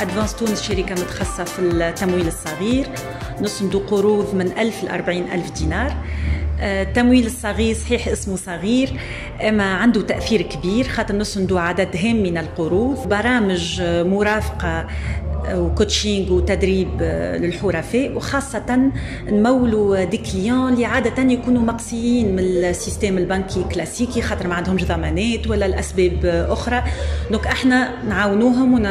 ADVANS تونس شركة متخصصة في التمويل الصغير. نسند قروض من 1000 ل 40 ألف دينار. التمويل الصغير صحيح اسمه صغير أما عنده تأثير كبير خاطر نسندوا عدد هام من القروض. برامج مرافقة و coaching وتدريب للحرفاء وخاصة نمولوا des clients اللي عادة يكونوا مقصيين من ال système البنكي كلاسيكي خاطر ما عندهمش ضمانات ولا لأسباب أخرى. donc إحنا نعاونوهم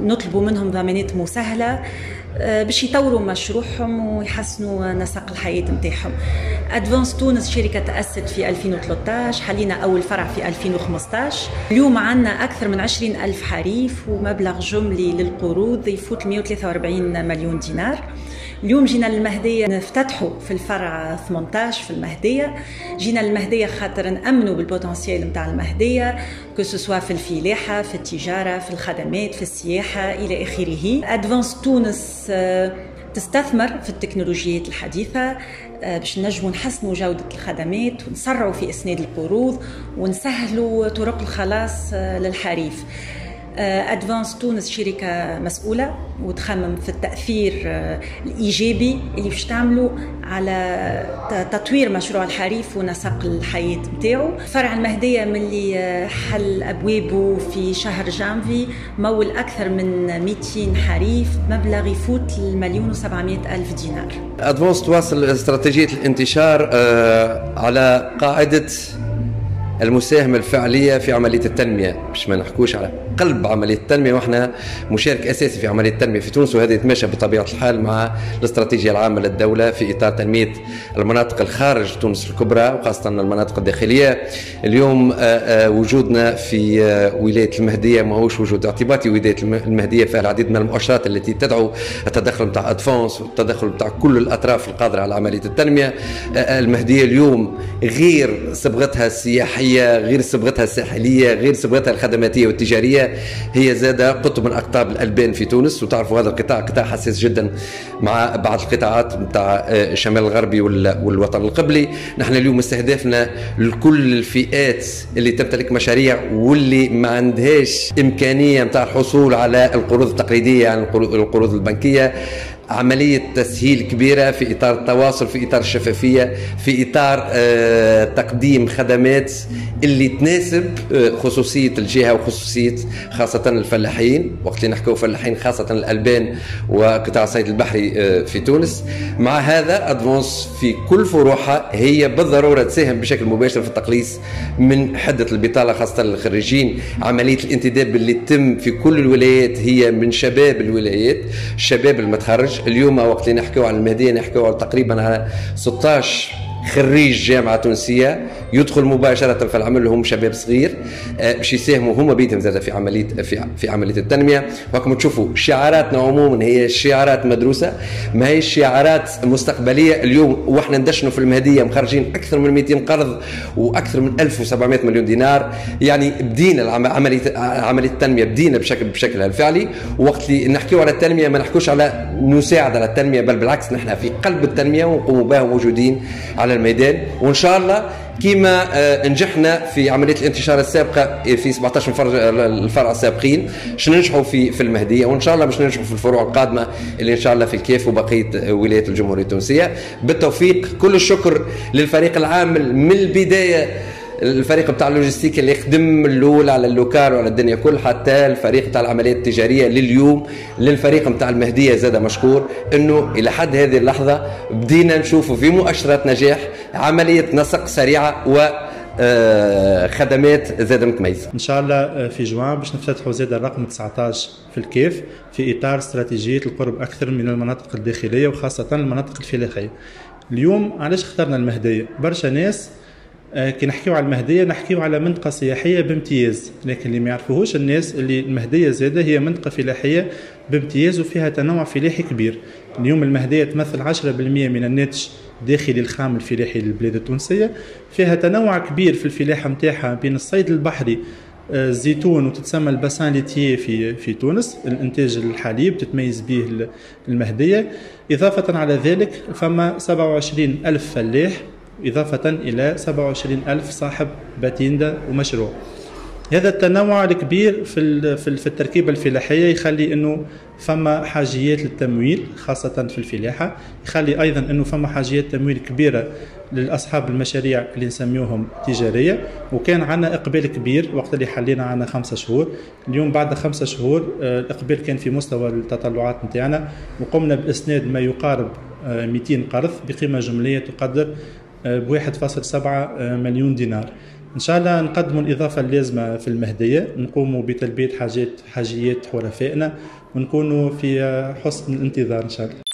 ونطلبوا منهم ضمانات مسهلة باش يطوروا مشروعهم ويحسنوا نسق الحياة نتاعهم. ADVANS تونس شركة تأسست في 2013 حلينا أول فرع في 2015 اليوم عندنا أكثر من 20 ألف حريف ومبلغ جملي للقروض يفوت 143 مليون دينار. اليوم جينا للمهدية نفتتحوا في الفرع 18 في المهدية. جينا للمهدية خاطر نأمنوا بال potentiel نتاع المهدية que ce soit في الفلاحة في التجارة في الخدمات في السياحة إلى آخره. ADVANS تونس تستثمر في التكنولوجيات الحديثة باش نجموا نحسنوا جودة الخدمات ونسرعوا في إسناد القروض ونسهلوا طرق الخلاص للحريف. ADVANS تونس شركة مسؤولة وتخمم في التأثير الإيجابي اللي باش تعملوا على تطوير مشروع الحريف ونسق الحياة نتاعو فرع المهدية ملي حل أبوابه في شهر جانفي مول أكثر من 200 حريف مبلغ يفوت المليون و700 ألف دينار. ادفانس تواصل استراتيجية الانتشار على قاعدة المساهمة الفعلية في عملية التنمية مش ما نحكوش على قلب عملية التنمية وإحنا مشارك أساسي في عملية التنمية في تونس وهذا يتماشى بطبيعة الحال مع الاستراتيجية العامة للدولة في إطار تنمية المناطق الخارج تونس الكبرى وخاصة المناطق الداخلية. اليوم وجودنا في ولاية المهدية ماهوش وجود اعتباطي ولاية المهدية فيها العديد من المؤشرات التي تدعو التدخل نتاع أدفانس والتدخل نتاع كل الأطراف القادرة على عملية التنمية. المهدية اليوم غير صبغتها السياحية غير صبغتها الساحلية غير صبغتها الخدماتية والتجارية. هي زادة قطب من أقطاب الألبان في تونس. وتعرفوا هذا القطاع قطاع حساس جدا مع بعض القطاعات نتاع الشمال الغربي والوطن القبلي. نحن اليوم استهدافنا لكل الفئات اللي تمتلك مشاريع واللي ما عندهاش إمكانية نتاع الحصول على القروض التقليدية عن القروض البنكية. عملية تسهيل كبيرة في إطار التواصل في إطار الشفافية في إطار تقديم خدمات اللي تناسب خصوصية الجهة وخصوصية خاصة الفلاحين. وقت اللي نحكوا فلاحين خاصة الألبان وقطاع الصيد البحري في تونس. مع هذا أدفونس في كل فروعها هي بالضرورة تساهم بشكل مباشر في التقليص من حدة البطالة خاصة للخريجين عملية الانتداب اللي تتم في كل الولايات هي من شباب الولايات. الشباب المتخرج اليوم وقت اللي نحكيو على المهديه نحكيو على تقريبا على 16 خريج جامعة تونسية يدخل مباشرة في العمل هم شباب صغير باش يساهموا هما بيدهم زاد في عملية في, في عملية التنمية. وكما تشوفوا شعاراتنا عموما هي شعارات مدروسة ما هي شعارات مستقبلية. اليوم وإحنا ندشنوا في المهدية مخرجين أكثر من 200 قرض وأكثر من 1700 مليون دينار. يعني بدينا عملية عملية التنمية بدينا بشكل بشكلها الفعلي. وقت اللي نحكيو على التنمية ما نحكوش على نساعد على التنميه بل بالعكس نحن في قلب التنمية ونقوموا بها موجودين على الميدان. وإن شاء الله كما نجحنا في عملية الانتشار السابقة في 17 الفرع السابقين باش ننجحوا في في المهدية. وإن شاء الله باش ننجحوا في الفروع القادمة اللي إن شاء الله في الكيف وبقية ولايات الجمهورية التونسية. بالتوفيق. كل الشكر للفريق العامل من البداية الفريق بتاع ال logistique اللي خدم الأول على ال local وعلى الدنيا كل حتى الفريق بتاع العمليات التجارية لليوم للفريق بتاع المهدية زاد مشكور إنه إلى حد هذه اللحظة بدينا نشوفوا في مؤشرات نجاح عملية نسق سريعة و خدمات زاد متميزة. إن شاء الله في جوان باش نفتتحوا زاد الرقم 19 في الكيف في إطار استراتيجية القرب أكثر من المناطق الداخلية وخاصة المناطق الفلاحية. اليوم علاش اخترنا المهدية؟ برشا ناس كي نحكيو على المهدية نحكيو على منطقة سياحية بامتياز. لكن اللي ما يعرفوهوش الناس اللي المهدية زادة هي منطقة فلاحية بامتياز وفيها تنوع فلاحي كبير. اليوم المهدية تمثل 10% من الناتج الداخلي الخام الفلاحي للبلاد التونسية. فيها تنوع كبير في الفلاحة متاعها بين الصيد البحري الزيتون وتتسمى الباسان ليتيي في في تونس. الإنتاج الحليب تتميز به المهدية. إضافة على ذلك فما 27 ألف فلاح إضافة إلى 27 ألف صاحب باتيندا ومشروع. هذا التنوع الكبير في في التركيبة الفلاحية يخلي إنه فما حاجيات للتمويل خاصة في الفلاحة. يخلي أيضا إنه فما حاجيات تمويل كبيرة لاصحاب المشاريع اللي نسميوهم تجارية. وكان عندنا إقبال كبير وقت اللي حلينا عندنا خمسة شهور. اليوم بعد خمسة شهور آه، الإقبال كان في مستوى التطلعات نتاعنا. وقمنا بإسناد ما يقارب 200 آه، قرض بقيمة جملية تقدر ب 1.7 مليون دينار. إن شاء الله نقدموا الإضافة اللازمة في المهدية. نقوموا بتلبية حاجات حاجيات حرفائنا ونكونوا في حسن الانتظار إن شاء الله.